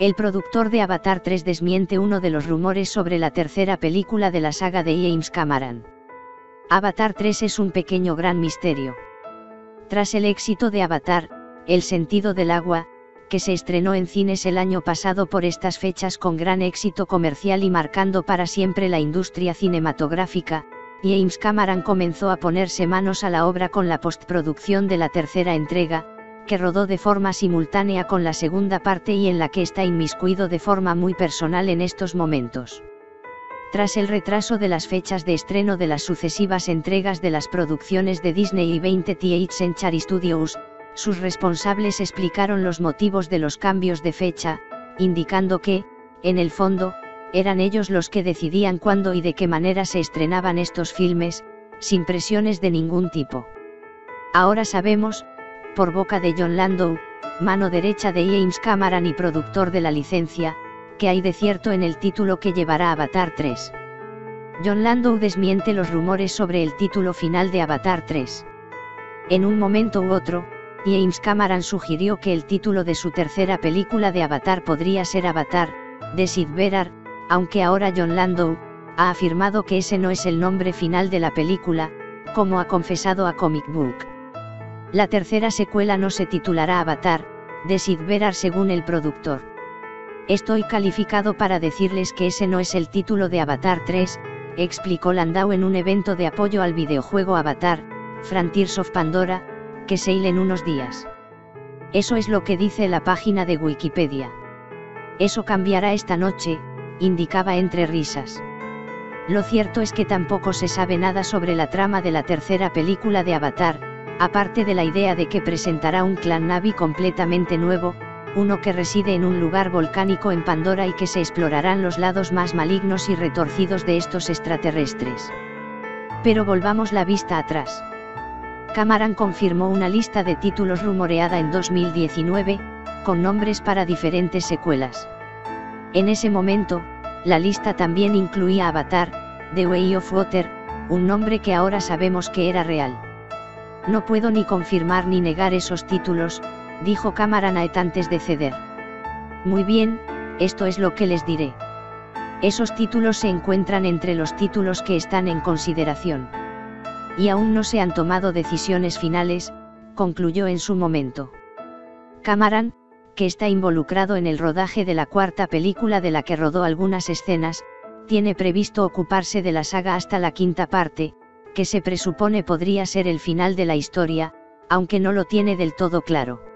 El productor de Avatar 3 desmiente uno de los rumores sobre la tercera película de la saga de James Cameron. Avatar 3 es un pequeño gran misterio. Tras el éxito de Avatar, El sentido del agua, que se estrenó en cines el año pasado por estas fechas con gran éxito comercial y marcando para siempre la industria cinematográfica, James Cameron comenzó a ponerse manos a la obra con la postproducción de la tercera entrega, que rodó de forma simultánea con la segunda parte y en la que está inmiscuido de forma muy personal en estos momentos. Tras el retraso de las fechas de estreno de las sucesivas entregas de las producciones de Disney y 20th Century Studios, sus responsables explicaron los motivos de los cambios de fecha, indicando que, en el fondo, eran ellos los que decidían cuándo y de qué manera se estrenaban estos filmes, sin presiones de ningún tipo. Ahora sabemos, por boca de John Landau, mano derecha de James Cameron y productor de la licencia, que hay de cierto en el título que llevará Avatar 3. John Landau desmiente los rumores sobre el título final de Avatar 3. En un momento u otro, James Cameron sugirió que el título de su tercera película de Avatar podría ser Avatar, de Sid Berar, aunque ahora John Landau, ha afirmado que ese no es el nombre final de la película, como ha confesado a Comic Book. La tercera secuela no se titulará Avatar, de Sid Berar según el productor. Estoy calificado para decirles que ese no es el título de Avatar 3, explicó Landau en un evento de apoyo al videojuego Avatar, Frontiers of Pandora, que se en unos días. Eso es lo que dice la página de Wikipedia. Eso cambiará esta noche, indicaba entre risas. Lo cierto es que tampoco se sabe nada sobre la trama de la tercera película de Avatar, aparte de la idea de que presentará un clan Navi completamente nuevo, uno que reside en un lugar volcánico en Pandora y que se explorarán los lados más malignos y retorcidos de estos extraterrestres. Pero volvamos la vista atrás. Cameron confirmó una lista de títulos rumoreada en 2019, con nombres para diferentes secuelas. En ese momento, la lista también incluía Avatar, The Way of Water, un nombre que ahora sabemos que era real. No puedo ni confirmar ni negar esos títulos, dijo Cameron antes de ceder. Muy bien, esto es lo que les diré. Esos títulos se encuentran entre los títulos que están en consideración. Y aún no se han tomado decisiones finales, concluyó en su momento. Cameron, que está involucrado en el rodaje de la cuarta película de la que rodó algunas escenas, tiene previsto ocuparse de la saga hasta la quinta parte, que se presupone podría ser el final de la historia, aunque no lo tiene del todo claro.